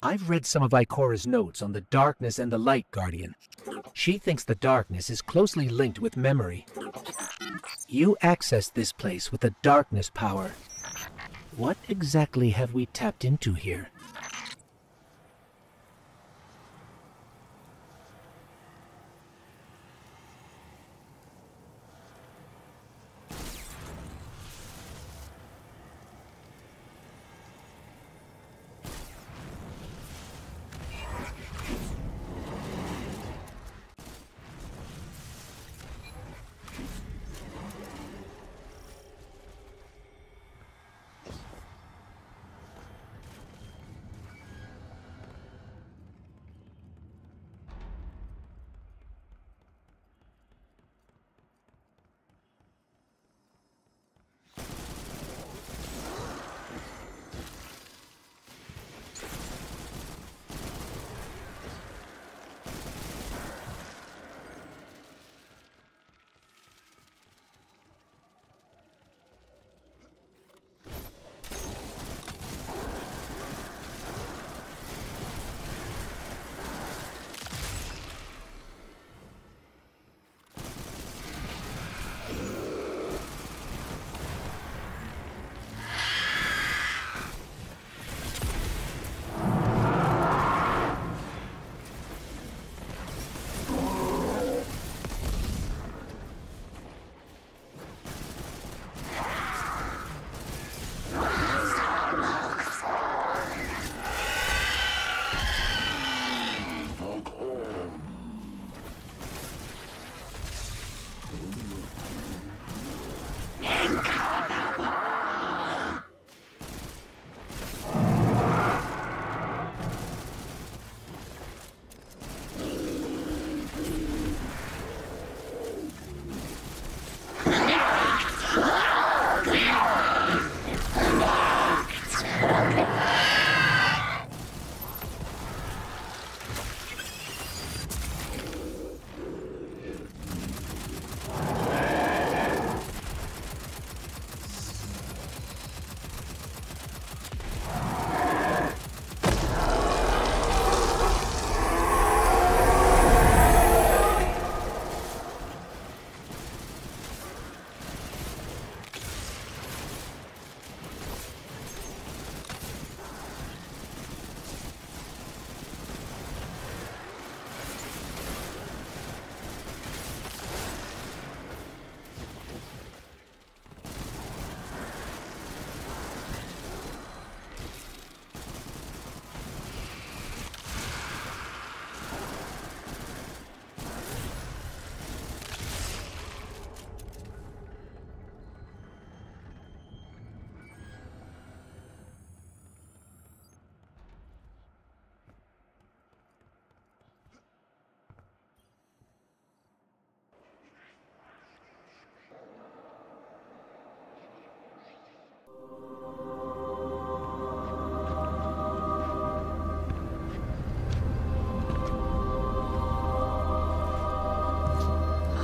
I've read some of Ikora's notes on the darkness and the light, Guardian. She thinks the darkness is closely linked with memory. You accessed this place with the darkness power. What exactly have we tapped into here?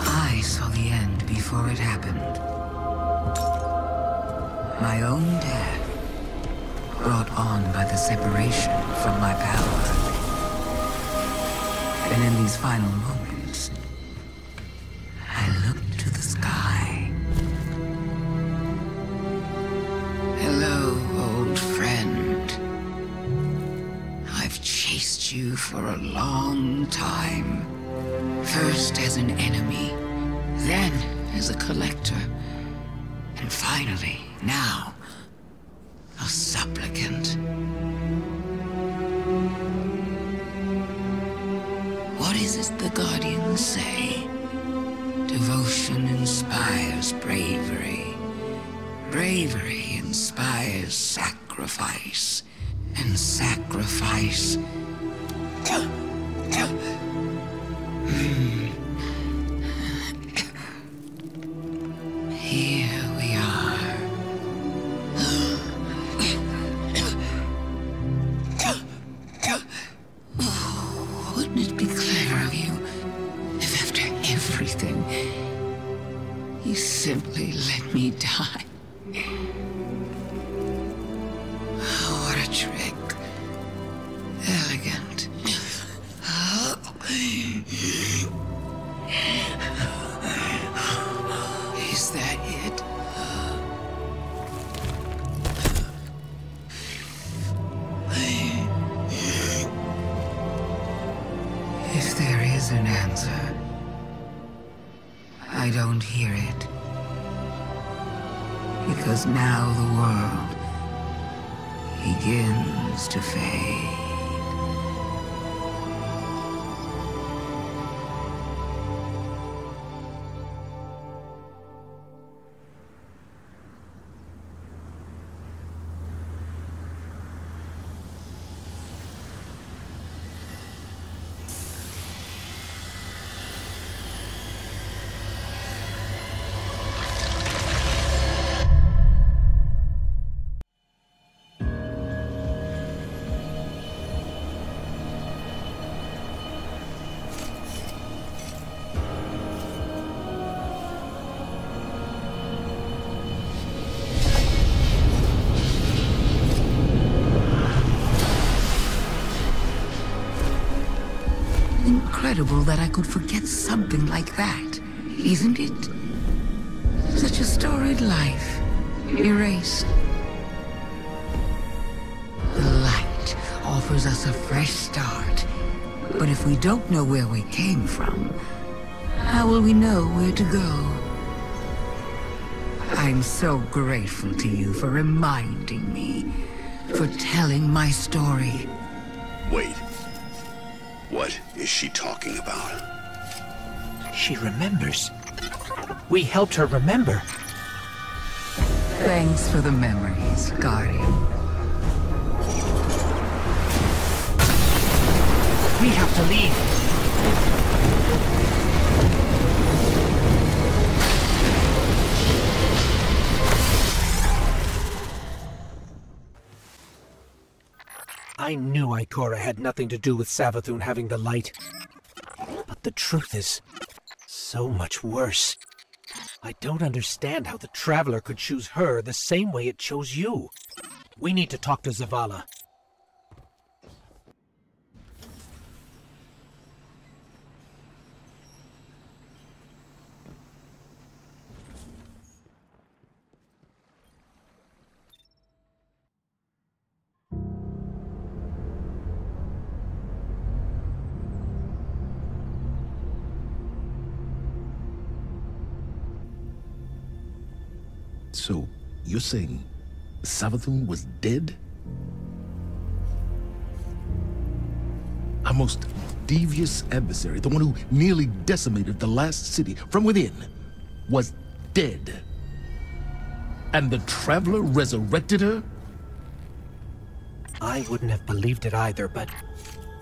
I saw the end before it happened. My own death, brought on by the separation from my power. And in these final moments, for a long time. First as an enemy, then as a collector, and finally, now, a supplicant. What is it the Guardians say? Devotion inspires bravery. Bravery inspires sacrifice. And sacrifice simply let me die? Oh, what a trick. arrogant. Is that it? If there is an answer, I don't hear it. Because now the world begins to fade. Incredible that I could forget something like that, isn't it? Such a storied life, erased. The light offers us a fresh start. But if we don't know where we came from, how will we know where to go? I'm so grateful to you for reminding me, for telling my story. Wait. What is she talking about? She remembers. We helped her remember. Thanks for the memories, Guardian. We have to leave. I knew Ikora had nothing to do with Savathun having the light. But the truth is so much worse. I don't understand how the Traveler could choose her the same way it chose you. We need to talk to Zavala. So, you're saying Savathun was dead? Our most devious adversary, the one who nearly decimated the last city from within, was dead. And the Traveler resurrected her? I wouldn't have believed it either, but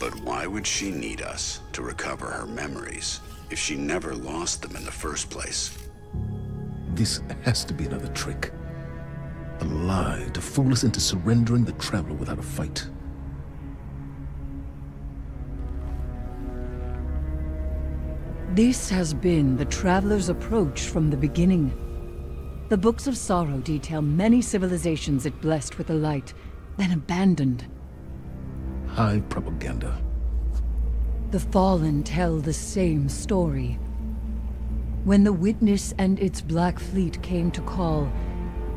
But why would she need us to recover her memories if she never lost them in the first place? This has to be another trick. A lie to fool us into surrendering the Traveler without a fight. This has been the Traveler's approach from the beginning. The Books of Sorrow detail many civilizations it blessed with the light, then abandoned. Hive propaganda. The Fallen tell the same story. When the Witness and its Black Fleet came to call,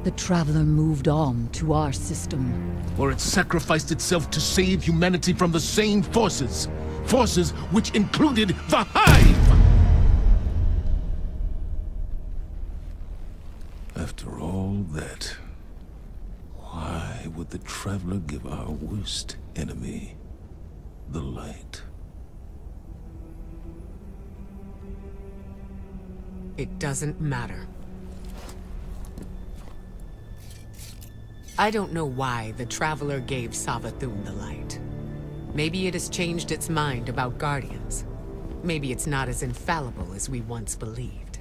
the Traveler moved on to our system. Or it sacrificed itself to save humanity from the same forces. Forces which included the Hive! After all that, why would the Traveler give our worst enemy the light? It doesn't matter. I don't know why the Traveler gave Savathun the light. Maybe it has changed its mind about Guardians. Maybe it's not as infallible as we once believed.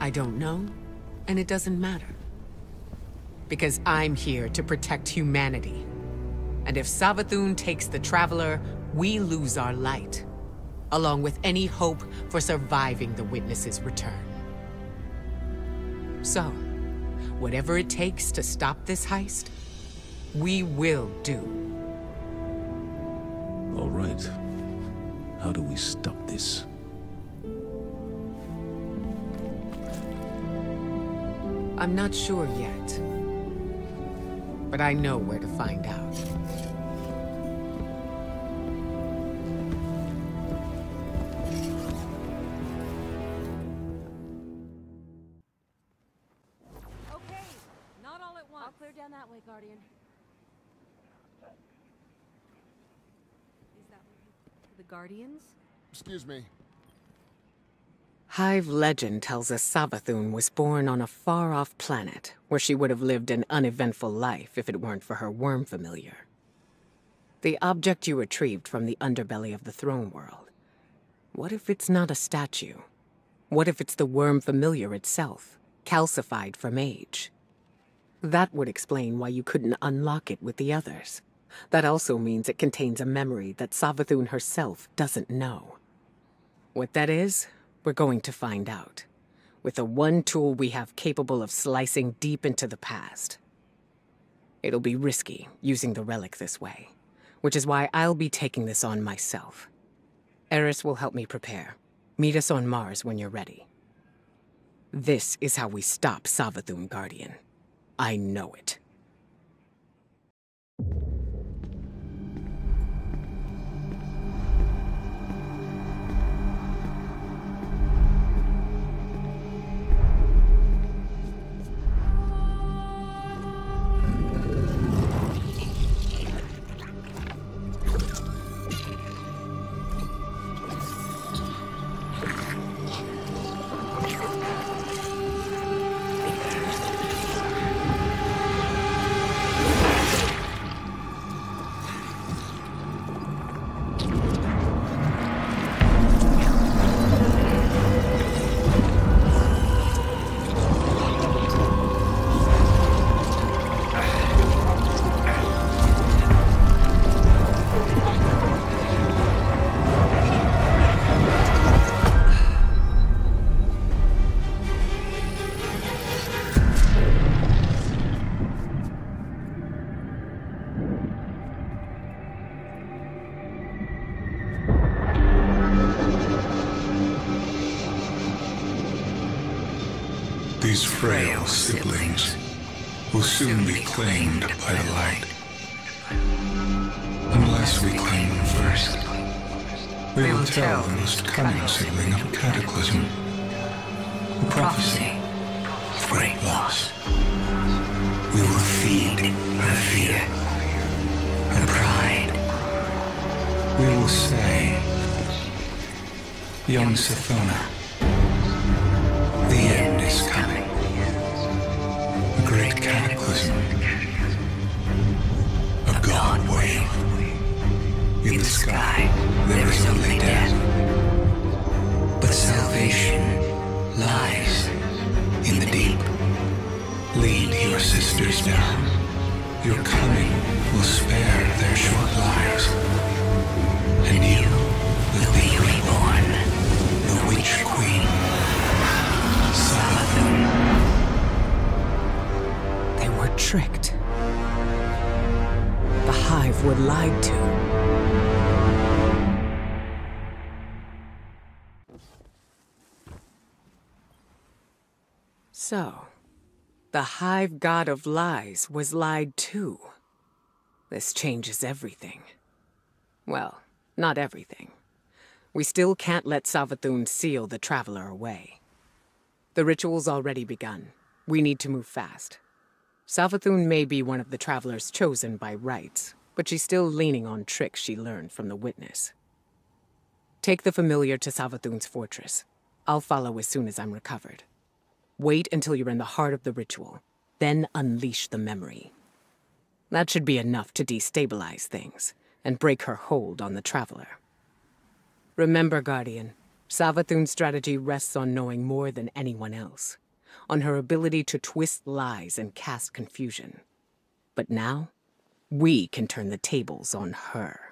I don't know, and it doesn't matter. Because I'm here to protect humanity. And if Savathun takes the Traveler, we lose our light, along with any hope for surviving the Witness's return. So, Whatever it takes to stop this heist, we will do. All right. How do we stop this? I'm not sure yet. But I know where to find out. Guardians? Excuse me. Hive legend tells us Savathun was born on a far-off planet where she would have lived an uneventful life if it weren't for her worm familiar. The object you retrieved from the underbelly of the throne world. What if it's not a statue? What if it's the worm familiar itself, calcified from age? That would explain why you couldn't unlock it with the others. That also means it contains a memory that Savathun herself doesn't know. What that is, we're going to find out. With the one tool we have capable of slicing deep into the past. It'll be risky, using the relic this way. Which is why I'll be taking this on myself. Eris will help me prepare. Meet us on Mars when you're ready. This is how we stop Savathun, Guardian. I know it. These frail siblings will soon be claimed by the light. Unless we claim them first, we will tell the most cunning sibling of a cataclysm. A prophecy of great loss. We will feed her fear, her pride. We will say, Young Sathona, sisters down. Your coming will spare their short lives. And you will be reborn, the Witch Queen. Savathun. They were tricked. The Hive were lied to. So, the Hive God of Lies was lied to. This changes everything. Well, not everything. We still can't let Savathun seal the Traveler away. The ritual's already begun. We need to move fast. Savathun may be one of the travelers chosen by rights, but she's still leaning on tricks she learned from the Witness. Take the familiar to Savathun's fortress. I'll follow as soon as I'm recovered. Wait until you're in the heart of the ritual, then unleash the memory. That should be enough to destabilize things and break her hold on the Traveler. Remember, Guardian, Savathun's strategy rests on knowing more than anyone else, on her ability to twist lies and cast confusion. But now, we can turn the tables on her.